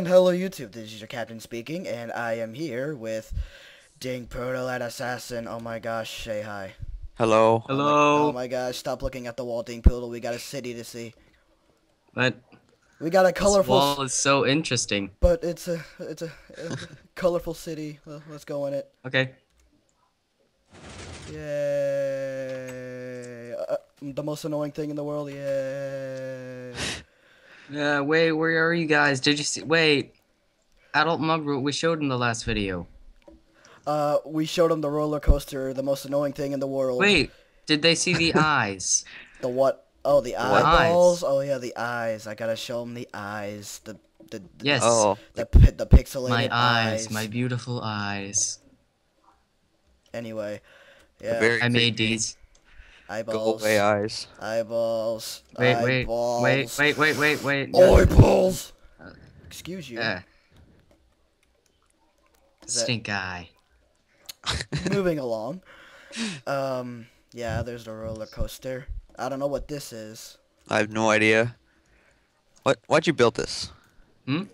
And hello YouTube, this is your captain speaking, and I am here with Ding Poodle and Assassin. Oh my gosh, say hi. Hello. Oh my, Hello. oh my gosh, stop looking at the wall, Ding Poodle. We got a city to see. But We got a this colorful, wall is so interesting. but it's a it's a, a colorful city. Well, let's go in it. Okay. Yay! Uh, the most annoying thing in the world. Yay! Uh, wait, where are you guys? Did you see? Wait. Adult Mug we showed in the last video. Uh, we showed him the roller coaster, the most annoying thing in the world. Wait, did they see the eyes? The what? Oh, the what? eyeballs. Oh yeah, the eyes. I gotta show him the eyes. The the Yes. Oh, the the pixelated My eyes, eyes. my beautiful eyes. Anyway, yeah. I made creepy. These. Go eyeballs. away, eyes. Eyeballs. Wait, wait, eyeballs. wait, wait, wait, wait, wait. no. Eyeballs. Excuse you. Uh, Is that- stink eye. Moving along. Um. Yeah. There's the roller coaster. I don't know what this is. I have no idea. What? Why'd you build this? Hmm?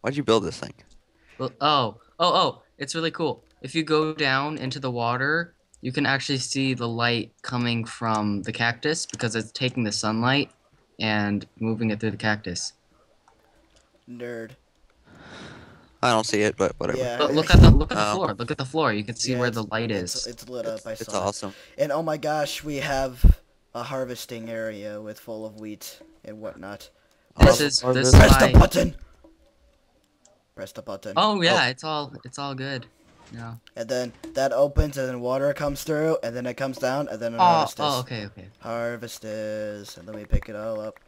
Why'd you build this thing? Well, oh, oh, oh! It's really cool. If you go down into the water, you can actually see the light coming from the cactus because it's taking the sunlight and moving it through the cactus. Nerd. I don't see it, but whatever. Yeah. Look, look at the look at the Oh. floor. Look at the floor. You can see Yeah, where the light is. it's lit up. I It's saw. it. awesome. And oh my gosh, we have a harvesting area with full of wheat and whatnot. This Awesome. is this this- is Press the button. Press the button. Oh yeah, oh. it's all it's all good. No. And then that opens, and then water comes through, and then it comes down, and then it Oh, harvests. oh, okay, okay. Harvest is, and then we pick it all up.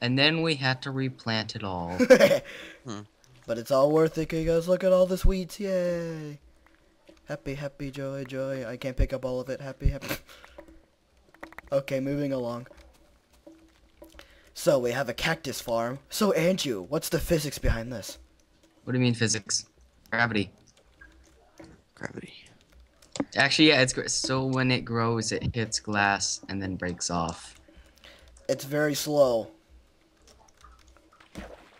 And then we had to replant it all. Hmm. But it's all worth it, 'cause you guys look at all this wheat, yay! Happy, happy, joy, joy. I can't pick up all of it. Happy, happy. okay, moving along. So we have a cactus farm. So Andrew, what's the physics behind this? what do you mean physics? Gravity. Gravity. Actually, yeah, it's gr- so when it grows, it hits glass and then breaks off. It's very slow.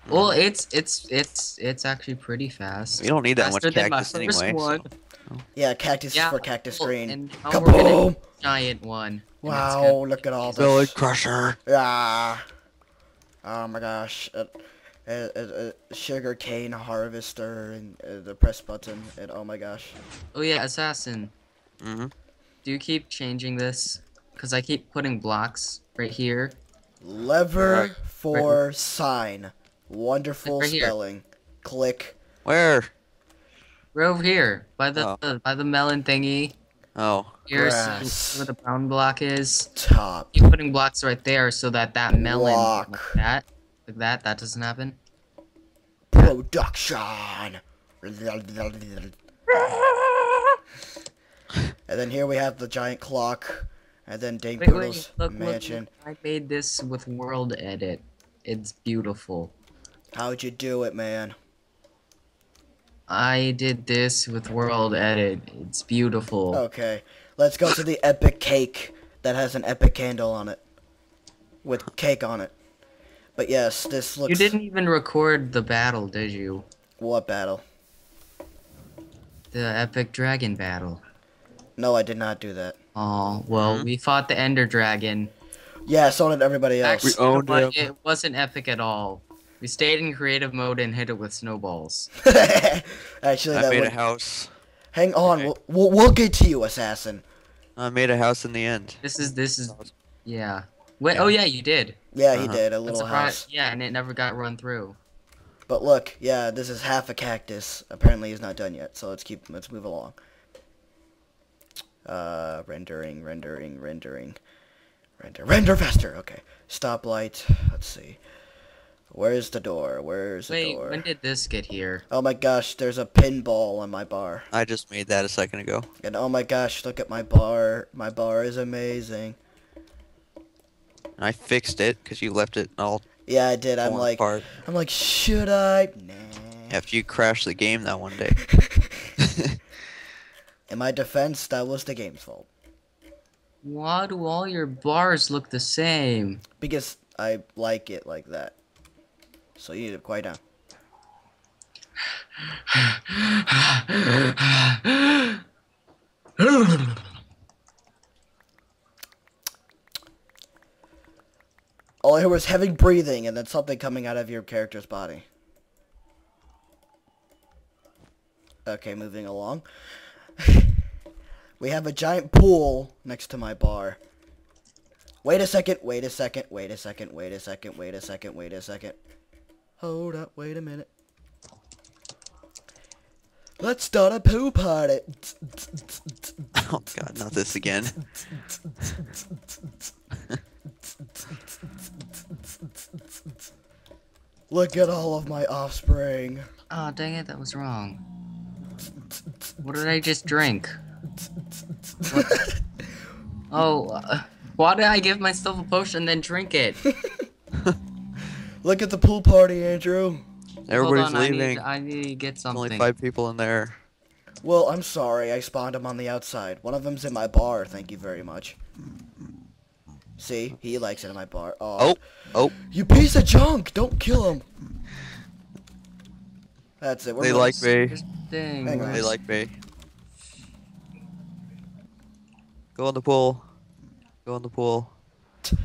Well, it's it's it's it's actually pretty fast. We don't need that much Faster than my cactus first anyway. one. so- Yeah, cactus Yeah, for cactus well, green. And now we're gonna Kaboom! giant one. Wow, look at all Village this. Crusher. Ah. Oh my gosh. A, a, a, a sugar cane harvester and uh, the press button and oh my gosh. Oh yeah, assassin. Mm-hmm. Do you keep changing this? Cause I keep putting blocks right here. Lever Right. for sign. Wonderful Right here. spelling. Click. Where? We're over here, by the Oh. by the melon thingy. Oh. Here's Grass. where the brown block is. Top. Keep putting blocks right there so that that melon Block. like that like that that doesn't happen. Production. And then here we have the giant clock. And then Dane Wait, Poodle's wait, look, mansion. look, I made this with World Edit. It's beautiful. How'd you do it, man? I did this with World Edit. It's beautiful. Okay. Let's go to the epic cake that has an epic candle on it. With cake on it. But yes, this looks... You didn't even record the battle, did you? What battle? The epic dragon battle. No, I did not do that. Oh, well, Mhm. we fought the Ender Dragon. Yeah, so did everybody else. Actually, We owned but him. it wasn't epic at all. We stayed in creative mode and hit it with snowballs. Actually, I that made would... a house. Hang on, Okay. we'll, we'll, we'll get to you, assassin. I made a house in the end. This is this is yeah. Wait, oh yeah, you did. Yeah, he Uh-huh. did, a I'm little surprised- house. Yeah, and it never got run through. But look, yeah, this is half a cactus. Apparently he's not done yet, so let's keep, let's move along. Uh, rendering, rendering, rendering. Render, render faster! Okay. Stoplight, let's see. Where's the door? Where's the Wait, door? when did this get here? Oh my gosh, there's a pinball on my bar. I just made that a second ago. And oh my gosh, look at my bar. My bar is amazing. I fixed it because you left it all Yeah, I did. I'm like, apart I'm like, should I? Nah. after you crashed the game that one day. In my defense, that was the game's fault. Why do all your bars look the same? Because I like it like that. So you need to quiet down. All I heard was heavy breathing and then something coming out of your character's body. Okay, moving along. we have a giant pool next to my bar. Wait a second, wait a second, wait a second, wait a second, wait a second, wait a second. Hold up, wait a minute. Let's start a pool party. Oh god, not this again. Look at all of my offspring. oh, dang it, that was wrong. What did I just drink? Oh, uh, why did I give myself a potion and then drink it? Look at the pool party, Andrew. Everybody's Hold on, leaving. I need, I need to get There's something. only five people in there. Well, I'm sorry. I spawned them on the outside. One of them's in my bar. Thank you very much. See? He likes it in my bar. Oh, oh, You piece of junk! Don't kill him! That's it. We're they moving. like me. Dang. They like me. Go in the pool. Go in the pool.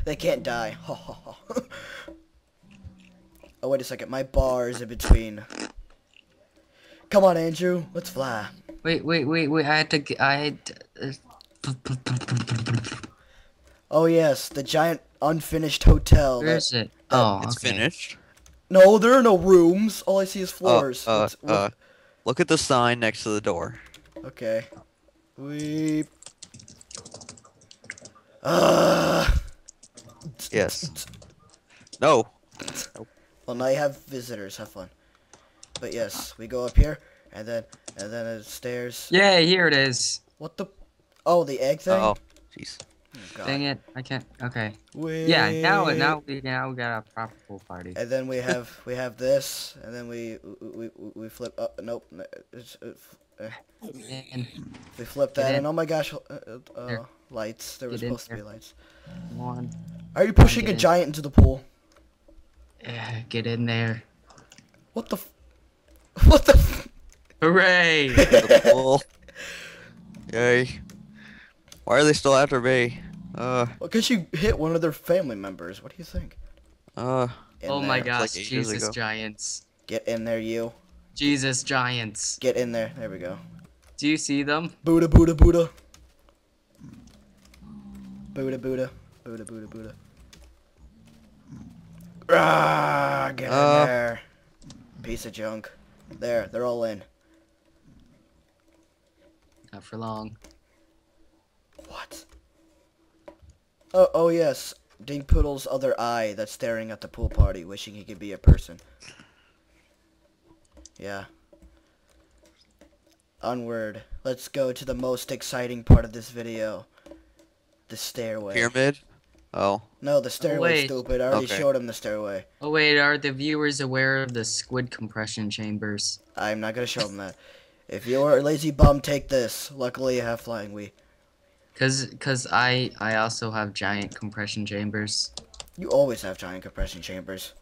They can't die. oh, wait a second. My bar is in between. Come on, Andrew. Let's fly. Wait, wait, wait, wait. I had to. I had. To, uh, Oh, yes. The giant unfinished hotel. where that- is it? Oh, it's okay. finished. No, there are no rooms. All I see is Uh, floors. uh, What's- what- uh, look at the sign next to the door. Okay. We. Uh, Yes. No. well, now you have visitors. Have fun. But yes, we go up here, and then and then the stairs. Yeah, here it is. What the? Oh, the egg thing. Oh, jeez. Oh, God. Dang it! I can't. Okay. We... Yeah. Now, now, we now we got a proper pool party. And then we have we have this, and then we we we, we flip. Uh, nope. no, It's, uh, uh, we flip that, and oh my gosh, uh, uh, uh, lights. There were Get in supposed to be lights. one. Are you pushing Get a in. giant into the pool? Yeah, get in there. What the? F- what the? F- Hooray! The pool. Yay. Why are they still after me? Uh, Well, cause you hit one of their family members. What do you think? uh, In oh my gosh, like Jesus giants. Get in there, you. Jesus giants. Get in there. There we go. Do you see them? Buddha, Buddha, Buddha. Buddha, Buddha. Buddha, Buddha, Buddha. Ah, get in Uh. there. Piece of junk. There, they're all in. Not for long. What? Oh, oh yes. Ding Poodle's other eye that's staring at the pool party, wishing he could be a person. Yeah. Onward. Let's go to the most exciting part of this video. The stairway. pyramid? Oh, No, the stairway, wait. stupid. I already Okay. showed him the stairway. Oh wait, are the viewers aware of the squid compression chambers? I'm not gonna show them that. If you're a lazy bum, take this. Luckily, I have flying wee. Cause, cause I, I also have giant compression chambers. You always have giant compression chambers.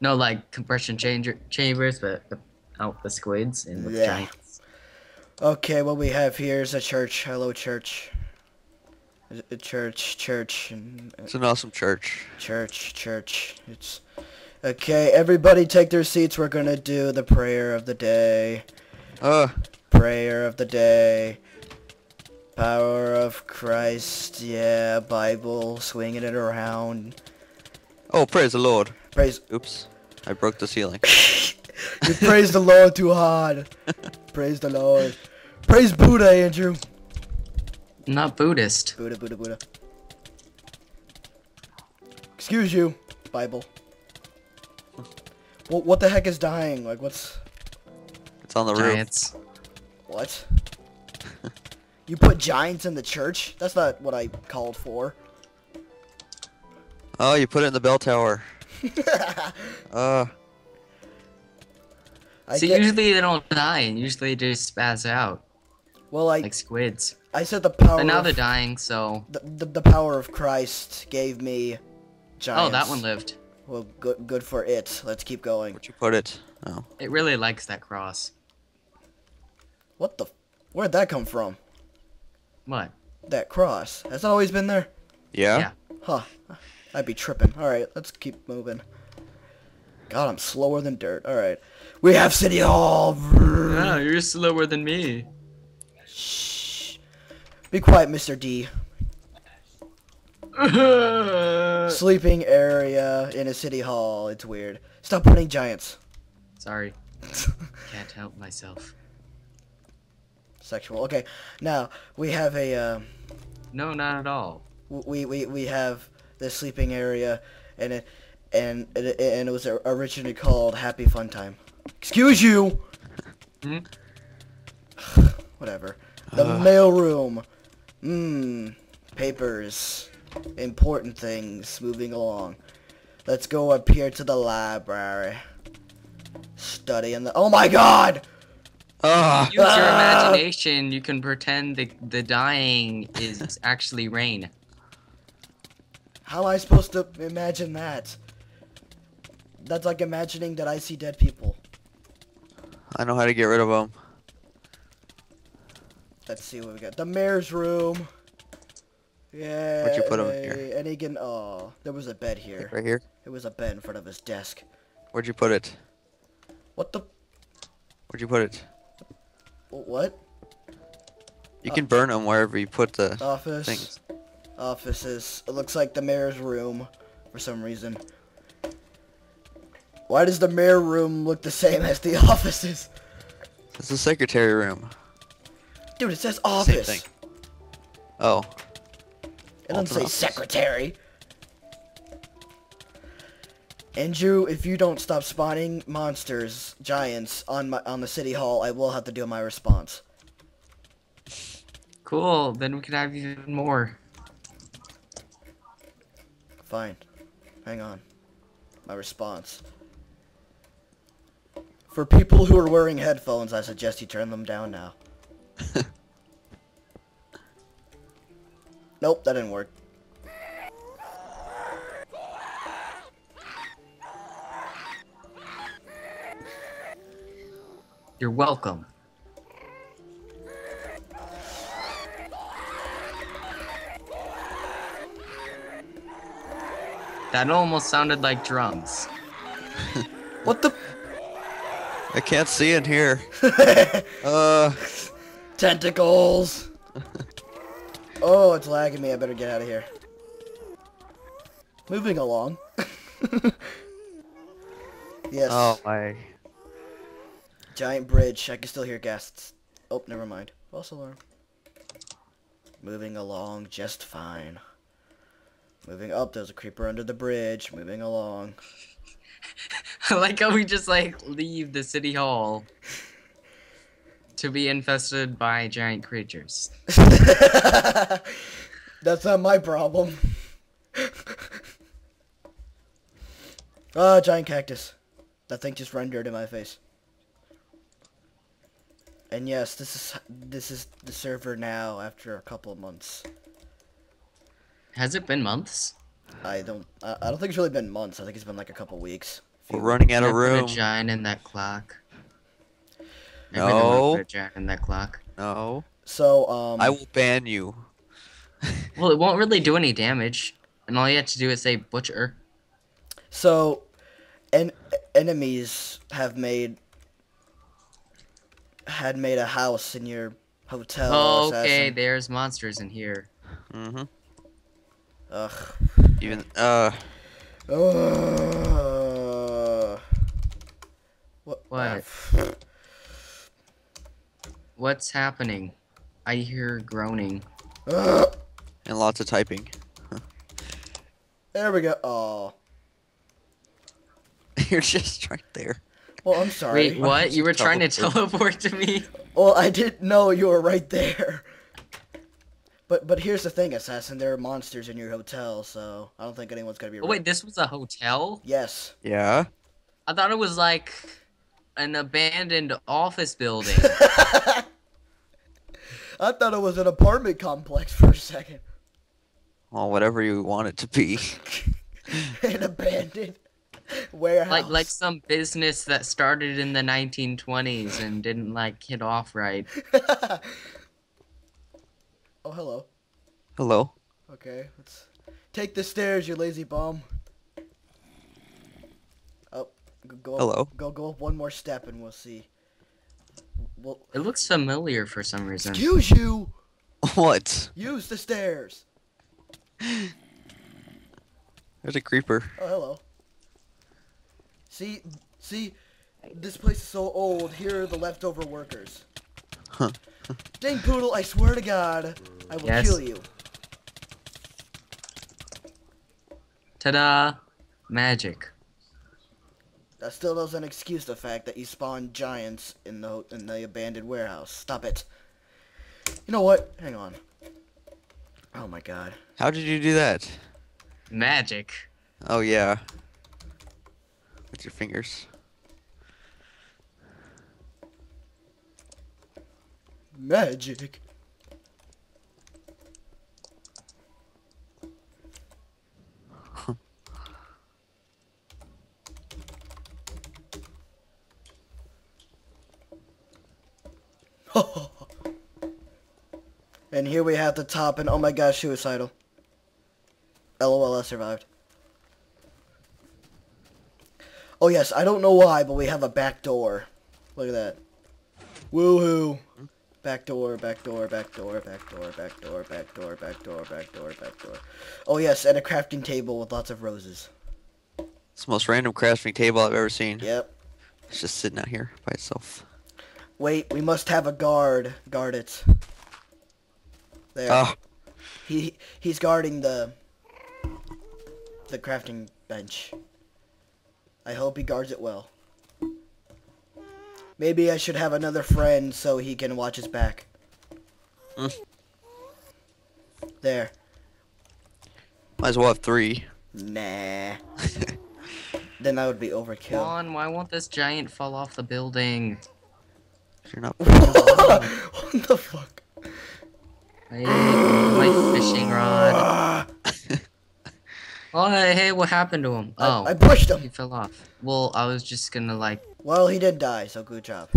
No, like compression changer chambers, but the, out the squids and with Yeah. giants. Okay, what we have here is a church. Hello, church. A church, church, and uh, it's an awesome church. church, church. It's okay. Everybody, take their seats. We're gonna do the prayer of the day. Uh, Prayer of the day. Power of Christ. Yeah, Bible. Swinging it around. oh, praise the Lord. Praise. Oops, I broke the ceiling. You praise the Lord too hard. Praise the Lord. Praise Buddha, Andrew. Not Buddhist. Buddha, Buddha, Buddha. Excuse you, Bible. What, what the heck is dying? Like, what's... It's on the roof. What? You put giants in the church? That's not what I called for. Oh, you put it in the bell tower. Uh, I See, get- usually they don't die, and usually they just spaz out well, I, like squids. I said the power But now they're dying, so the, the, the power of Christ gave me giants. oh, that one lived. Well, good good for it. Let's keep going. Where'd you put it? Oh. It really likes that cross. What the? f- Where'd that come from? What? That cross. Has that always been there? Yeah? Yeah. Huh. I'd be tripping. Alright, let's keep moving. God, I'm slower than dirt. Alright. We have City Hall. Oh, you're slower than me. Shh. Be quiet, Mr. D. Sleeping area in a city hall. It's weird. Stop putting giants. Sorry. Can't help myself. Sexual. Okay. Now we have a. Uh, No, not at all. we we we have the sleeping area, and it and it, and it was originally called Happy Fun Time. Excuse you. Hmm? Whatever. The Ugh. mail room. Mmm. Papers. Important things. Moving along. Let's go up here to the library. Study in the. Oh my God! Ah! Use your imagination. You can pretend the the dying is actually rain. How am I supposed to imagine that? That's like imagining that I see dead people. I know how to get rid of them. Let's see what we got. The mayor's room. Yeah. Where'd you put 'em here? And he can. Oh, there was a bed here. Right here? It was a bed in front of his desk. Where'd you put it? What the? Where'd you put it? What? You can burn them wherever you put the Office. things. Offices. It looks like the mayor's room for some reason. Why does the mayor room look the same as the offices? It's the secretary room. Dude, it says office. Same thing. Oh. It doesn't say Office. secretary. Andrew, if you don't stop spawning monsters, giants on my on the city hall, I will have to do my response. Cool. Then we can have even more. Fine. Hang on. My response. For people who are wearing headphones, I suggest you turn them down now. nope, that didn't work. You're welcome. That almost sounded like drums. What the? I can't see in here. Uh. Tentacles! oh, it's lagging me. I better get out of here. Moving along. yes. Oh my. Giant bridge. I can still hear guests. Oh, never mind. False alarm. Moving along just fine. Moving up. There's a creeper under the bridge. Moving along. I like how we just like leave the city hall to be infested by giant creatures. That's not my problem. Ah, giant cactus. That thing just rendered in my face. And yes, this is this is the server now after a couple of months. Has it been months? I don't I, I don't think it's really been months. I think it's been like a couple weeks. We're running out Can I of put room. a giant in that clock. I No. really want to put a giant in that clock. No. So um I will ban you. Well, it won't really do any damage, and all you have to do is say butcher. so en- enemies have made had made a house in your hotel. Oh, okay, assassin. there's monsters in here. Mm-hmm. Ugh. Even uh Ugh. What? What? What's happening? I hear groaning. Ugh. and lots of typing. There we go. Oh. You're just right there. Well, I'm sorry. Wait, what? You were trying to Teleport. teleport to me? Well, I didn't know you were right there. But but here's the thing, assassin. There are monsters in your hotel, so I don't think anyone's gonna be. Oh wait, this was a hotel? Yes. Yeah. I thought it was like an abandoned office building. I thought it was an apartment complex for a second. Well, whatever you want it to be. and abandoned. Warehouse. Like like some business that started in the 1920s and didn't like hit off right. oh, hello. Hello. Okay, let's take the stairs, you lazy bum. Oh, go, go up, Hello. Go go up one more step and we'll see. Well, It looks familiar for some reason. excuse you. What? Use the stairs. There's a creeper. Oh, hello. See, see, this place is so old. Here are the leftover workers. Huh. Dang poodle! I swear to God, I will Yes. kill you. Ta-da! Magic. That still doesn't excuse the fact that you spawned giants in the in the abandoned warehouse. Stop it. You know what? Hang on. Oh my god. How did you do that? Magic. Oh yeah. With your fingers. Magic. and here we have the top and oh my gosh, suicidal. LOL, I survived. Oh yes, I don't know why, but we have a back door. Look at that. Woohoo! Back door, back door, back door, back door, back door, back door, back door, back door, back door. Oh yes, and a crafting table with lots of roses. It's the most random crafting table I've ever seen. Yep. It's just sitting out here by itself. Wait, we must have a guard. Guard it. There. Oh, He he's guarding the the crafting bench. I hope he guards it well. Maybe I should have another friend so he can watch his back. Mm. There. might as well have three. Nah. then that would be Come overkill. on, why won't this giant fall off the building? You're not. what the fuck? I my fishing rod. Oh, hey, hey, what happened to him? I, Oh, I pushed him. he fell off. Well, I was just gonna like. Well, he did die, so good job.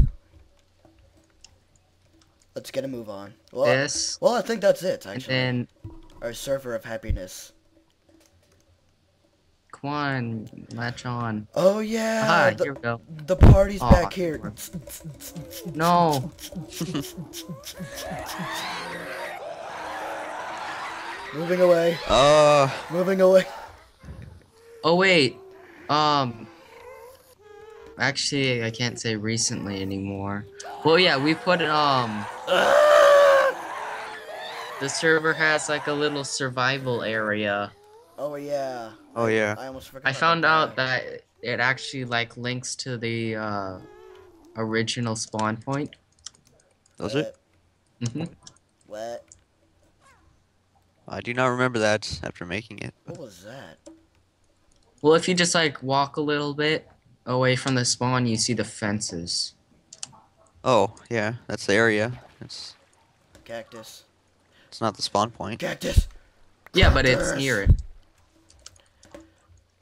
Let's get a move on. Well, this, well, I think that's it, actually. and then Our server of happiness. come on, latch on. Oh yeah, Ah, the, here we go. the party's Aw, back here. No, Moving away, Uh, moving away. Oh wait, um, actually, I can't say recently anymore. Well, yeah, we put um, the server has like a little survival area. Oh yeah. Oh, yeah. I almost forgot. I about found out that it actually like links to the uh, original spawn point. does it? hmm What? I do not remember that after making it. What was that? Well, if you just like walk a little bit away from the spawn, you see the fences. Oh, yeah, that's the area. It's Cactus. it's not the spawn point. Cactus. Yeah, but it's near it.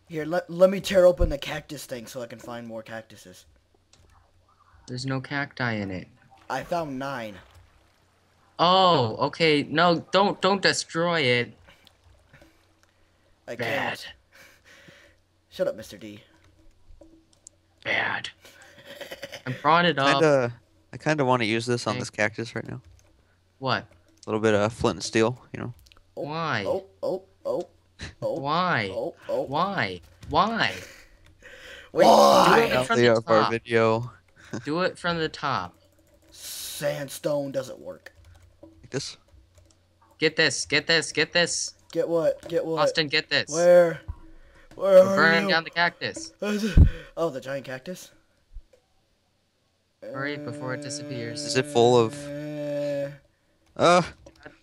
Here, let let me tear open the cactus thing so I can find more cactuses. There's no cacti in it. I found nine. Oh, okay. No, don't don't destroy it. I Bad, can't. Shut up, Mr. D. bad. I brought it up. Kinda, I kinda want to use this on Okay. this cactus right now. What? A little bit of flint and steel, you know. Oh, Why? Oh, oh, oh, oh, Why? oh, oh. Why? Why? Wait, Why? do it it. from the of our top. video. Do it from the top. Sandstone doesn't work. Like this. Get this. Get this. Get this. Get what? Get what? Austin, get this. Where? Where We're are burning you? down the cactus. Oh, the giant cactus? Hurry before it disappears. Is it full of- Uh, Uh,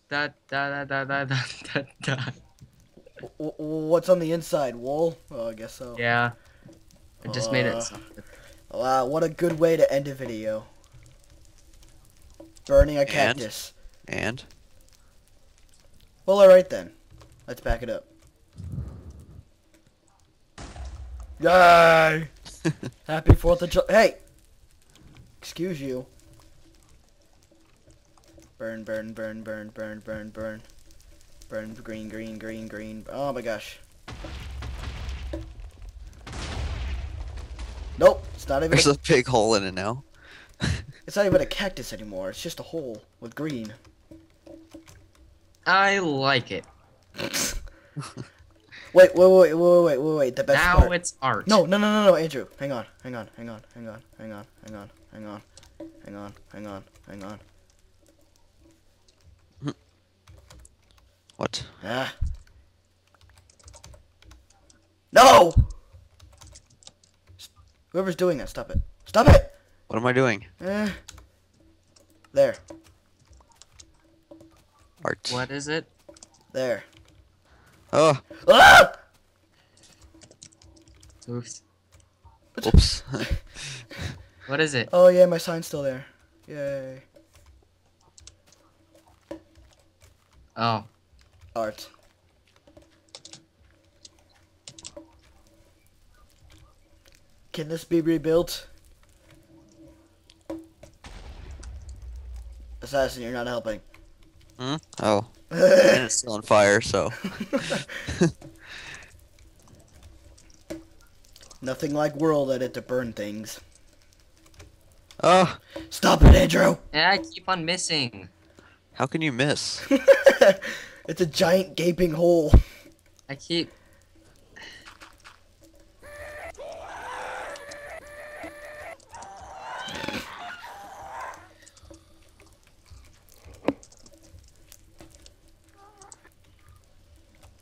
Da da da da da da da da. w- w- what's on the inside? Wool? Oh, I guess so. Yeah. I just made it. Uh. Wow, what a good way to end a video. Burning a cactus. and Well, alright then. Let's back it up. Yay! Happy 4th of July. Hey! Excuse you. Burn, burn, burn, burn, burn, burn, burn. Burn, green, green, green, green. Oh my gosh. Nope, it's not even. There's A, a big hole in it now. it's not even a cactus anymore. It's just a hole with green. I like it. Wait, wait, wait, wait, wait, wait, wait. The best now part. it's art. No, no, no, no, no, Andrew. Hang on, hang on, hang on, hang on, hang on, hang on, hang on, hang on, hang on, hang on. What? Ah. No! Whoever's doing that, stop it. Stop it! What am I doing? Eh. There, Art. What is it? there. Oh, Ah! Oops. oops. What is it? Oh yeah, my sign's still there. Yay. Oh. Art. Can this be rebuilt? Assassin, you're not helping. hmm? Oh. And it's still on fire, so. Nothing like world edit to burn things. Oh, Stop it, Andrew! Yeah, I keep on missing. how can you miss? it's a giant gaping hole. I keep.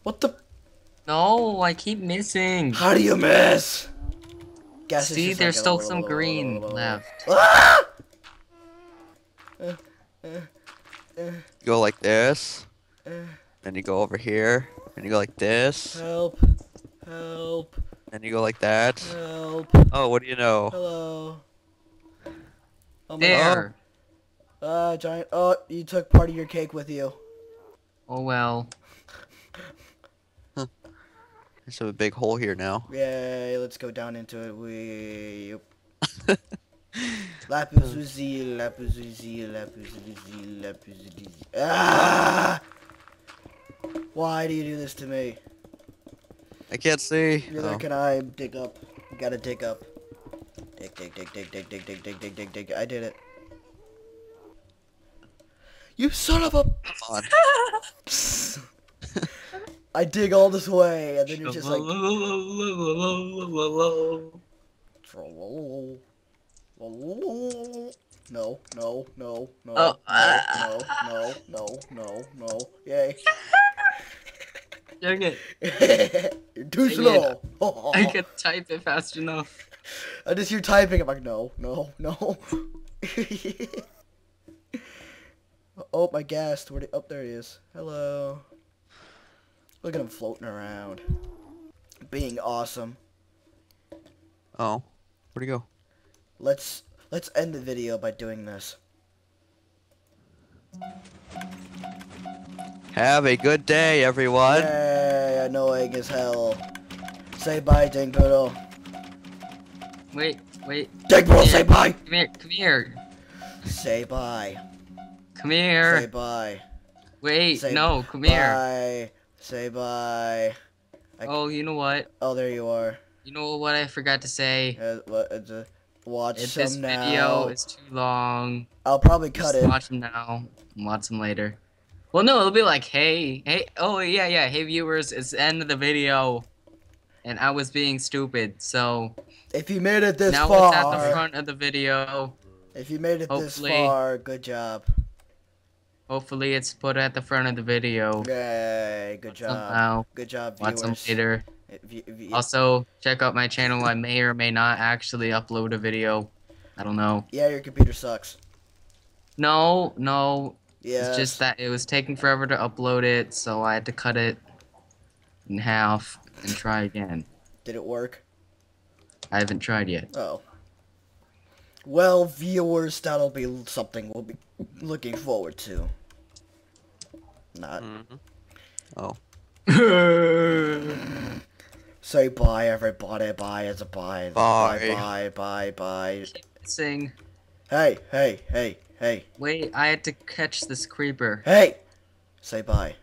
What the? No, I keep missing. How do you miss? Guess See, just there's like still a- some green left. Ah! You go like this, Uh, then you go over here, and you go like this, help! Help! then you go like that. Help! Oh, what do you know? Hello. Oh my There. God. Uh, giant. Oh, you took part of your cake with you. Oh well. There's a big hole here now. Yay! Let's go down into it. We. Lapis lazuli, lapis lazuli, lapis lazuli, lapis lazuli. Ah! Why do you do this to me? I can't see. Neither Oh. can I dig up. Gotta dig up. Dig, dig, dig, dig, dig, dig, dig, dig, dig, dig, dig. I did it. You son of a! Come on. I dig all this way, and then you're just like. No, no, no, no, Oh, no, no, uh. no, no, no, no, yay. Dang it. You're too Dang slow. I could type it fast enough. I just hear typing. I'm like, no, no, no. oh, my gas. Where? the, Oh, there he is. Hello. Look at him floating around, being awesome. Oh, where'd he go? Let's let's end the video by doing this. Have a good day, everyone. Yay! Annoying as hell. Say bye, Ding Poodle. Wait, wait. Ding Poodle, say bye. Come here, come here. Say bye. Come here. Say bye. Wait, say no, come here. Say bye. I- Oh, you know what? Oh, there you are. You know what I forgot to say? Uh, what, uh, watch If some this now. video is too long, I'll probably cut it. watch them now watch them later. Well, no, it'll be like, hey, hey, oh yeah, yeah, hey viewers, it's the end of the video, and I was being stupid, so If you made it this now far, it's at the front of the video. if you made it this far, good job. Hopefully, it's put at the front of the video. Yay, good Watch job. now, Good job, watch them later. If you- if Also, check out my channel. I may or may not actually upload a video. I don't know. yeah, your computer sucks. No, no, Yeah. It's just that it was taking forever to upload it, so I had to cut it in half and try again. Did it work? I haven't tried yet. Oh. Well, viewers, that'll be something we'll be looking forward to. Not. Mhm. Oh, Say bye, everybody. Bye as a bye. Bye. Bye, bye, bye. Sing. Hey, hey, hey, hey, Wait, I had to catch this creeper. hey! Say bye.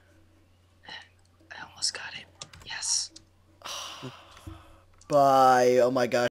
I almost got it. Yes. Bye. Oh my gosh.